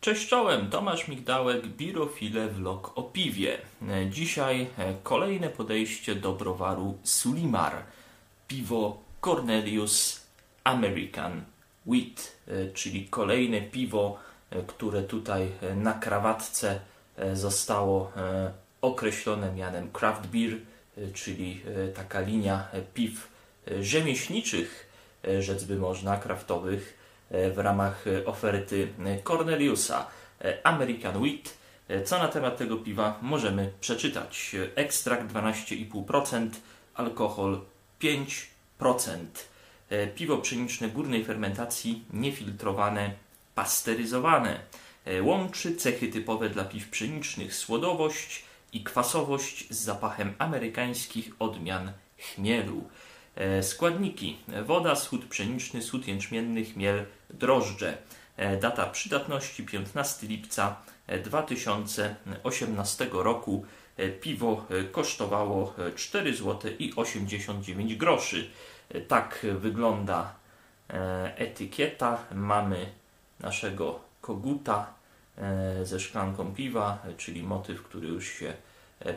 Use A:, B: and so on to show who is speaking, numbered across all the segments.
A: Cześć czołem, Tomasz Migdałek, Birofile Vlog o piwie. E, Dzisiaj e, kolejne podejście do browaru Sulimar. Piwo Cornelius American Wheat, e, czyli kolejne piwo, które tutaj na krawatce zostało określone mianem craft beer, czyli taka linia piw rzemieślniczych, e, rzec by można, kraftowych, w ramach e, oferty e, Corneliusa e, American Wheat. E, Co na temat tego piwa możemy przeczytać? E, Ekstrakt 12,5%, alkohol 5%. E, Piwo pszeniczne górnej fermentacji, niefiltrowane, pasteryzowane. E, Łączy cechy typowe dla piw pszenicznych, słodowość i kwasowość z zapachem amerykańskich odmian chmielu. E, Składniki: woda, sód pszeniczny, sód jęczmienny, chmiel, drożdże. E, Data przydatności 15 lipca e, 2018 roku. E, Piwo e, kosztowało e, 4 zł i 89 groszy. Tak wygląda etykieta. Mamy naszego koguta ze szklanką piwa, czyli motyw, który już się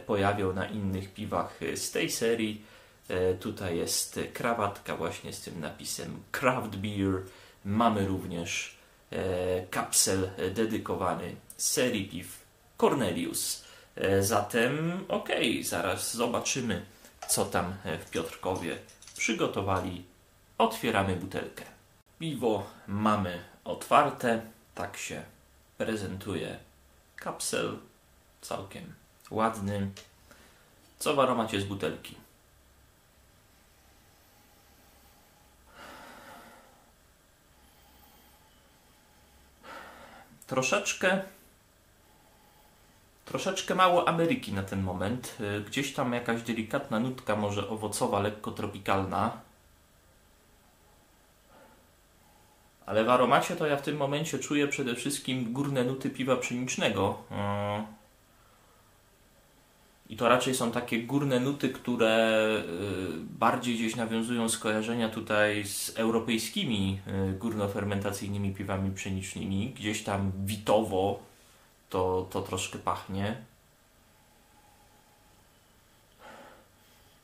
A: pojawiał na innych piwach z tej serii. E, Tutaj jest krawatka właśnie z tym napisem Craft Beer. Mamy również e, kapsel dedykowany serii piw Cornelius. E, Zatem okej, zaraz zobaczymy, co tam w Piotrkowie przygotowali. Otwieramy butelkę. Piwo mamy otwarte, tak się prezentuje kapsel, całkiem ładny. Co w aromacie z butelki? Troszeczkę troszeczkę mało Ameryki na ten moment. Y, Gdzieś tam jakaś delikatna nutka, może owocowa, lekko tropikalna. Ale w aromacie to ja w tym momencie czuję przede wszystkim górne nuty piwa pszenicznego. I to raczej są takie górne nuty, które y, bardziej gdzieś nawiązują skojarzenia tutaj z europejskimi y, górnofermentacyjnymi piwami pszenicznymi. Gdzieś tam witowo to, to troszkę pachnie.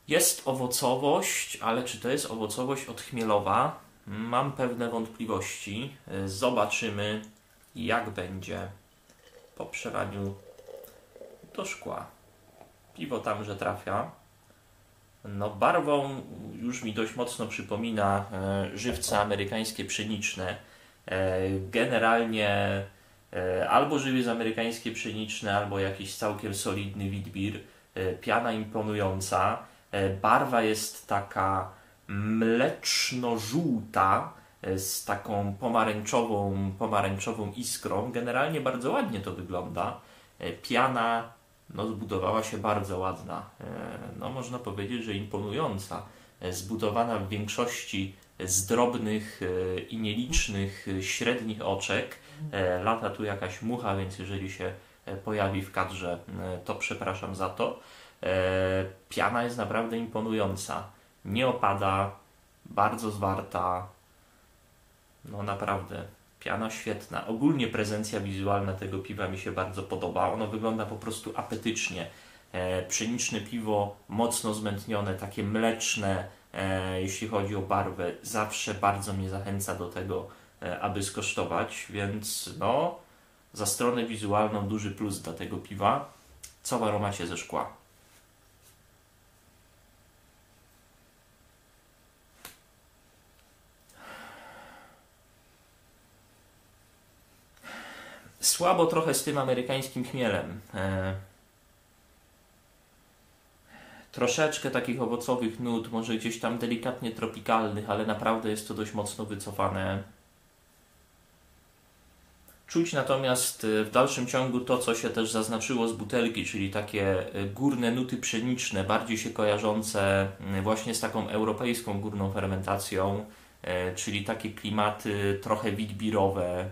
A: Jest owocowość, ale czy to jest owocowość odchmielowa? Mam pewne wątpliwości. Zobaczymy, jak będzie po przelaniu do szkła. Piwo tamże trafia. No, barwą już mi dość mocno przypomina e, żywce amerykańskie pszeniczne. E, generalnie e, albo żywiec amerykańskie pszeniczne, albo jakiś całkiem solidny witbier. E, piana imponująca. Barwa jest taka mleczno-żółta z taką pomarańczową, pomarańczową iskrą. Generalnie bardzo ładnie to wygląda. Piana no, zbudowała się bardzo ładna. E, No, można powiedzieć, że imponująca. E, Zbudowana w większości z drobnych e, i nielicznych średnich oczek. Lata tu jakaś mucha, więc jeżeli się pojawi w kadrze, to przepraszam za to. Piana jest naprawdę imponująca. Nie opada, bardzo zwarta. No naprawdę, piana świetna. Ogólnie prezencja wizualna tego piwa mi się bardzo podoba. Ono wygląda po prostu apetycznie. E, pszeniczne piwo, mocno zmętnione, takie mleczne, e, jeśli chodzi o barwę. Zawsze bardzo mnie zachęca do tego, e, aby skosztować, więc no, za stronę wizualną duży plus dla tego piwa. Co w aromacie ze szkła? Słabo trochę z tym amerykańskim chmielem. E, troszeczkę takich owocowych nut, może gdzieś tam delikatnie tropikalnych, ale naprawdę jest to dość mocno wycofane. Czuć natomiast e, w dalszym ciągu to, co się też zaznaczyło z butelki, czyli takie e, górne nuty pszeniczne, bardziej się kojarzące właśnie z taką europejską górną fermentacją, e, czyli takie klimaty trochę witbirowe,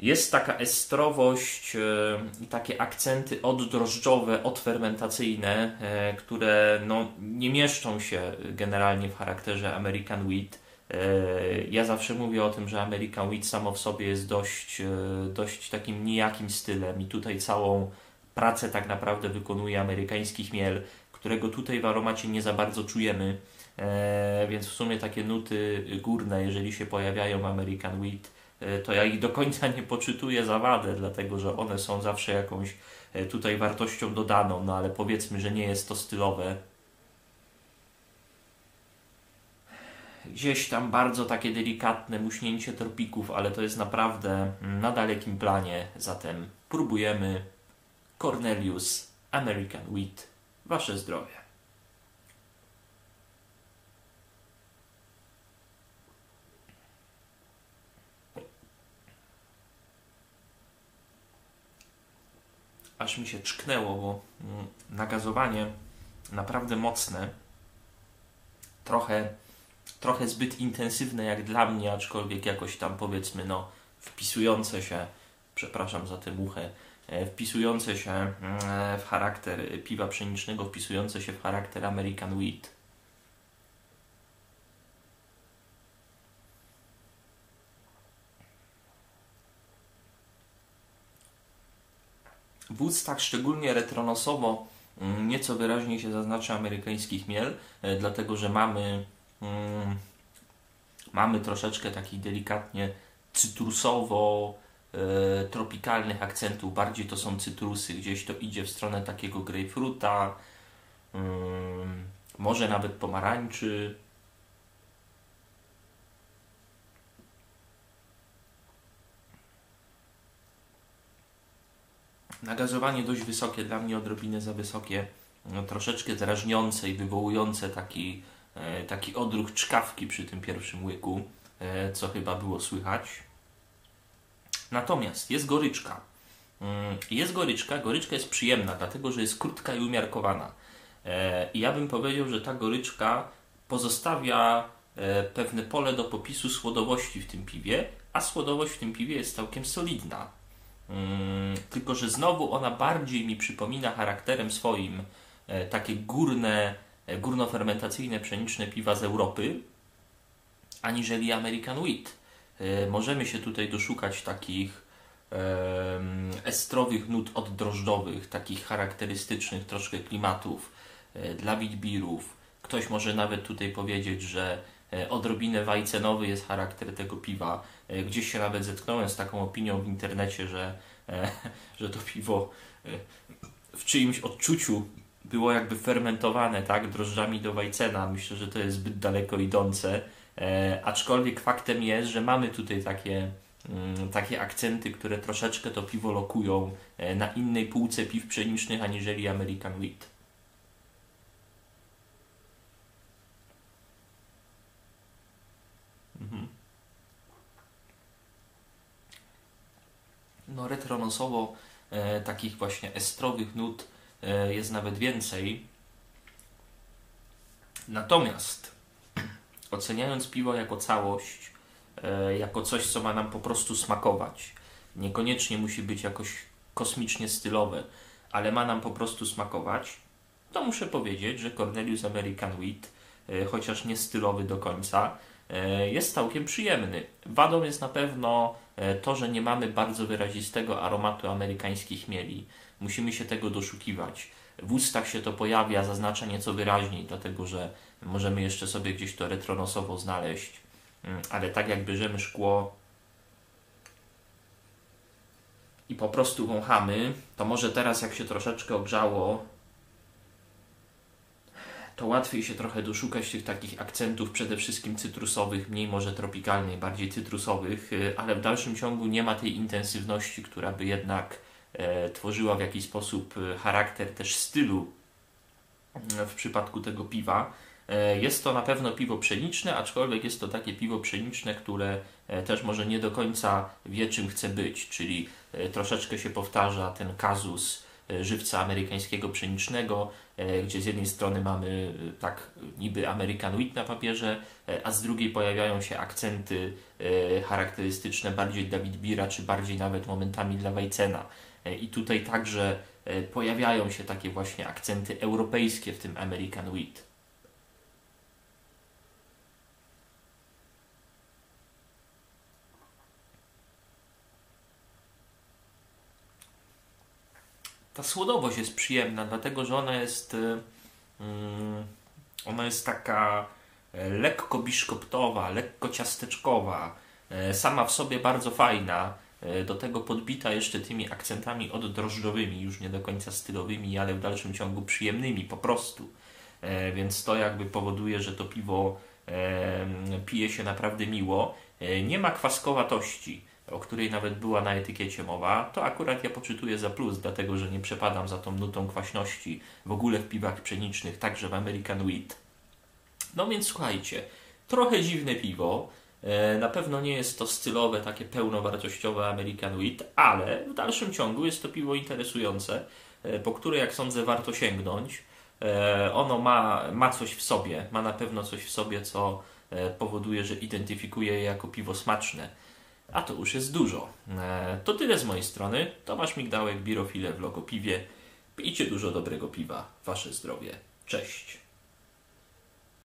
A: jest taka estrowość e, i takie akcenty oddrożdżowe, odfermentacyjne, e, które no, nie mieszczą się generalnie w charakterze American Wheat. Ja zawsze mówię o tym, że American Wheat samo w sobie jest dość, dość takim nijakim stylem i tutaj całą pracę tak naprawdę wykonuje amerykański chmiel, którego tutaj w aromacie nie za bardzo czujemy, e, więc w sumie takie nuty górne, jeżeli się pojawiają American Wheat, e, to ja ich do końca nie poczytuję za wadę, dlatego że one są zawsze jakąś e, tutaj wartością dodaną, no ale powiedzmy, że nie jest to stylowe. Gdzieś tam bardzo takie delikatne muśnięcie tropików, ale to jest naprawdę na dalekim planie, zatem próbujemy Cornelius American Wheat. Wasze zdrowie. Aż mi się czknęło, bo mm, nagazowanie naprawdę mocne. Trochę, trochę zbyt intensywne jak dla mnie, aczkolwiek jakoś tam powiedzmy no wpisujące się, przepraszam za tę muchę, E, wpisujące się mm, w charakter piwa pszenicznego, wpisujące się w charakter American Wheat. W ustach, szczególnie retronosowo, mm, nieco wyraźniej się zaznacza amerykański chmiel, e, dlatego że mamy, mm, mamy troszeczkę taki delikatnie cytrusowo, e, tropikalnych akcentów, bardziej to są cytrusy, gdzieś to idzie w stronę takiego grapefruita, e, może nawet pomarańczy. Nagazowanie dość wysokie, dla mnie odrobinę za wysokie, no, troszeczkę drażniące i wywołujące taki, e, taki odruch czkawki przy tym pierwszym łyku, e, co chyba było słychać. Natomiast jest goryczka. Mm, jest goryczka, goryczka jest przyjemna, dlatego że jest krótka i umiarkowana. E, I ja bym powiedział, że ta goryczka pozostawia pewne pole do popisu słodowości w tym piwie, a słodowość w tym piwie jest całkiem solidna. Mm, tylko, że znowu ona bardziej mi przypomina charakterem swoim e, takie górne, górnofermentacyjne pszeniczne piwa z Europy, aniżeli American Wheat. E, możemy się tutaj doszukać takich estrowych nut oddrożdżowych, takich charakterystycznych troszkę klimatów e, dla witbirów. Ktoś może nawet tutaj powiedzieć, że e, odrobinę wajcenowy jest charakter tego piwa. Gdzieś się nawet zetknąłem z taką opinią w internecie, że, że to piwo w czyimś odczuciu było jakby fermentowane tak, drożdżami do wajcena. Myślę, że to jest zbyt daleko idące E, aczkolwiek faktem jest, że mamy tutaj takie, mm, takie akcenty, które troszeczkę to piwo lokują e, na innej półce piw pszenicznych aniżeli American Wheat. No retronosowo e, takich właśnie estrowych nut e, jest nawet więcej. Natomiast oceniając piwo jako całość, e, jako coś, co ma nam po prostu smakować. Niekoniecznie musi być jakoś kosmicznie stylowe, ale ma nam po prostu smakować, to muszę powiedzieć, że Cornelius American Wheat, e, chociaż nie stylowy do końca, jest całkiem przyjemny. Wadą jest na pewno to, że nie mamy bardzo wyrazistego aromatu amerykańskich mieli. Musimy się tego doszukiwać. W ustach się to pojawia, zaznacza nieco wyraźniej, dlatego że możemy jeszcze sobie gdzieś to retronosowo znaleźć. Mm, ale tak jak bierzemy szkło i po prostu wąchamy, to może teraz jak się troszeczkę ogrzało, to łatwiej się trochę doszukać tych takich akcentów, przede wszystkim cytrusowych, mniej może tropikalnych, bardziej cytrusowych, y, ale w dalszym ciągu nie ma tej intensywności, która by jednak e, tworzyła w jakiś sposób y, charakter też stylu mm, w przypadku tego piwa. E, jest to na pewno piwo pszeniczne, aczkolwiek jest to takie piwo pszeniczne, które e, też może nie do końca wie czym chce być, czyli e, troszeczkę się powtarza ten kazus żywca amerykańskiego pszenicznego, gdzie z jednej strony mamy tak niby American Wheat na papierze, a z drugiej pojawiają się akcenty charakterystyczne bardziej dla Witbira, czy bardziej nawet momentami dla Weissena. I tutaj także pojawiają się takie właśnie akcenty europejskie w tym American Wheat. Ta słodowość jest przyjemna, dlatego że ona jest y, mm, ona jest taka e, lekko biszkoptowa, lekko ciasteczkowa, e, sama w sobie bardzo fajna, e, do tego podbita jeszcze tymi akcentami oddrożdżowymi, już nie do końca stylowymi, ale w dalszym ciągu przyjemnymi po prostu. Więc to jakby powoduje, że to piwo pije się naprawdę miło. Nie ma kwaskowatości o której nawet była na etykiecie mowa, to akurat ja poczytuję za plus, dlatego że nie przepadam za tą nutą kwaśności w ogóle w piwach pszenicznych, także w American Wheat. No więc słuchajcie, trochę dziwne piwo. E, na pewno nie jest to stylowe, takie pełnowartościowe American Wheat, ale w dalszym ciągu jest to piwo interesujące, e, po które jak sądzę warto sięgnąć. E, ono ma, ma coś w sobie, ma na pewno coś w sobie, co powoduje, że identyfikuje je jako piwo smaczne a to już jest dużo. E, to tyle z mojej strony. Tomasz Migdałek, Birofile w Lokopiwie. Pijcie dużo dobrego piwa. Wasze zdrowie. Cześć.